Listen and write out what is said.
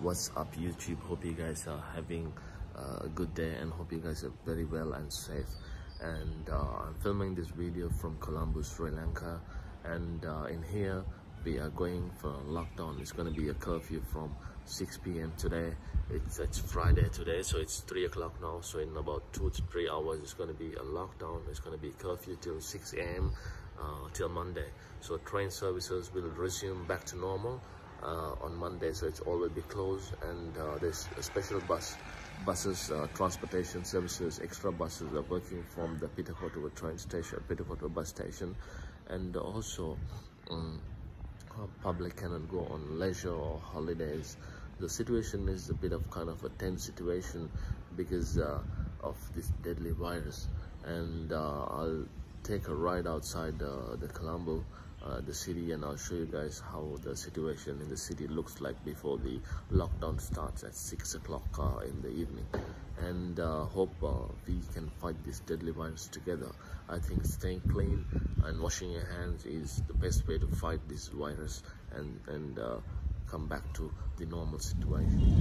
what's up youtube? Hope you guys are having uh, a good day and hope you guys are very well and safe. And uh, i'm filming this video from colombo sri lanka. And uh, in here we are going for lockdown. It's going to be a curfew from 6 p.m today. It's it's friday today so it's three o'clock now. So in about two to three hours it's going to be a lockdown. It's going to be curfew till 6 a.m uh, till monday. So train services will resume back to normal on Monday, so it's all will be closed. And uh, there's a special bus, buses, uh, transportation services, extra buses are working from the Pitakotuwa train station, Pitakotuwa bus station, and also um, public cannot go on leisure or holidays. The situation is a bit of kind of a tense situation because uh, of this deadly virus, and uh, I'll take a ride outside uh, the Colombo uh, the city and I'll show you guys how the situation in the city looks like before the lockdown starts at 6 o'clock uh, in the evening and uh, hope uh, we can fight this deadly virus together. I think staying clean and washing your hands is the best way to fight this virus and, and uh, come back to the normal situation.